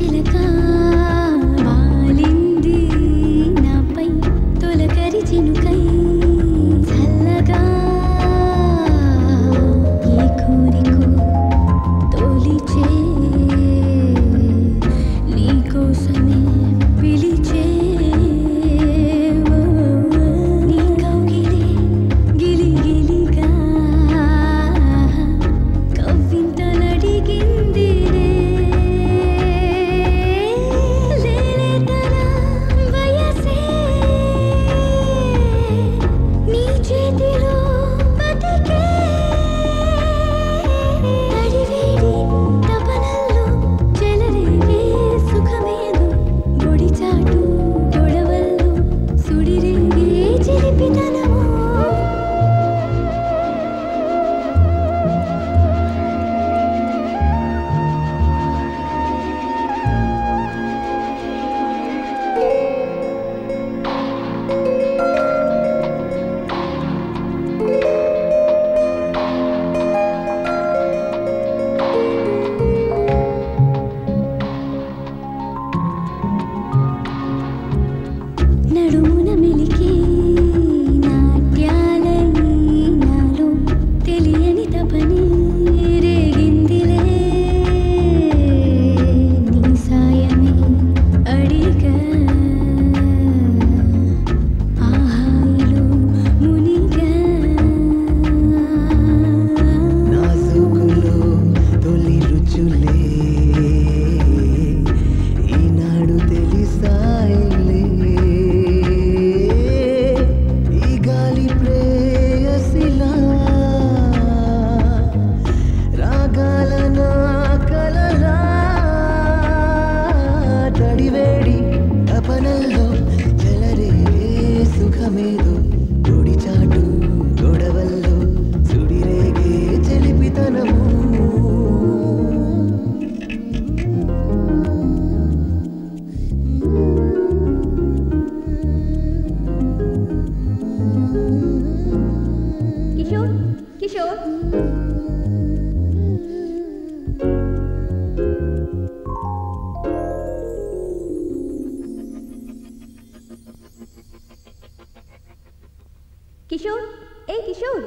look made Kishore A Kishore